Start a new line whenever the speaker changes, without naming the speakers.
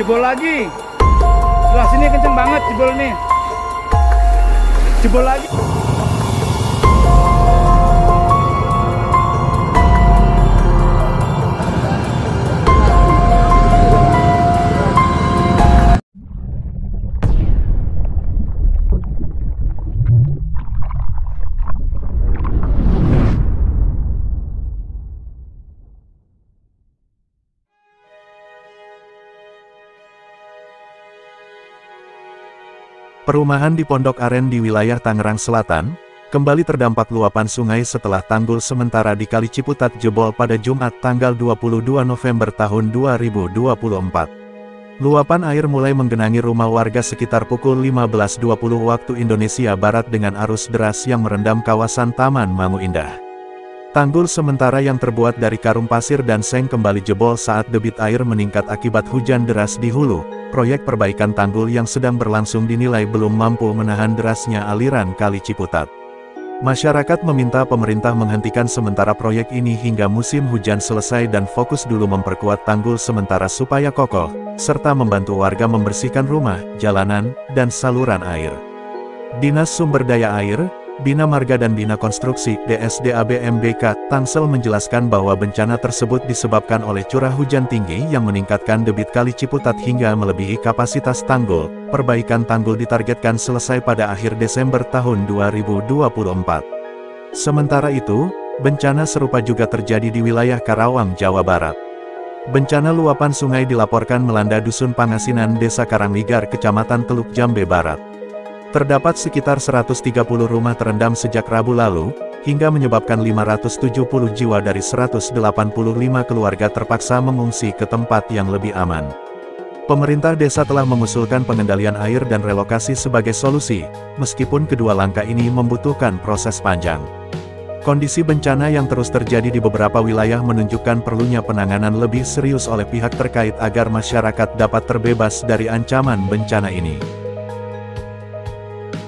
jebol lagi. Sebelah sini kenceng banget jebol nih. Jebol lagi.
Perumahan di Pondok Aren di wilayah Tangerang Selatan, kembali terdampak luapan sungai setelah tanggul sementara di Kali Ciputat jebol pada Jumat tanggal 22 November tahun 2024. Luapan air mulai menggenangi rumah warga sekitar pukul 15.20 waktu Indonesia Barat dengan arus deras yang merendam kawasan Taman Mangu Indah. Tanggul sementara yang terbuat dari karung pasir dan seng kembali jebol saat debit air meningkat akibat hujan deras di hulu. Proyek perbaikan tanggul yang sedang berlangsung dinilai belum mampu menahan derasnya aliran Kali Ciputat. Masyarakat meminta pemerintah menghentikan sementara proyek ini hingga musim hujan selesai dan fokus dulu memperkuat tanggul sementara supaya kokoh, serta membantu warga membersihkan rumah, jalanan, dan saluran air. Dinas Sumber Daya Air, Bina Marga dan Bina Konstruksi DSDABMBK Tangsel menjelaskan bahwa bencana tersebut disebabkan oleh curah hujan tinggi yang meningkatkan debit kali Ciputat hingga melebihi kapasitas tanggul. Perbaikan tanggul ditargetkan selesai pada akhir Desember tahun 2024. Sementara itu, bencana serupa juga terjadi di wilayah Karawang, Jawa Barat. Bencana luapan sungai dilaporkan melanda Dusun Pangasinan Desa Karangligar Kecamatan Teluk Jambe Barat. Terdapat sekitar 130 rumah terendam sejak Rabu lalu, hingga menyebabkan 570 jiwa dari 185 keluarga terpaksa mengungsi ke tempat yang lebih aman. Pemerintah desa telah mengusulkan pengendalian air dan relokasi sebagai solusi, meskipun kedua langkah ini membutuhkan proses panjang. Kondisi bencana yang terus terjadi di beberapa wilayah menunjukkan perlunya penanganan lebih serius oleh pihak terkait agar masyarakat dapat terbebas dari ancaman bencana ini.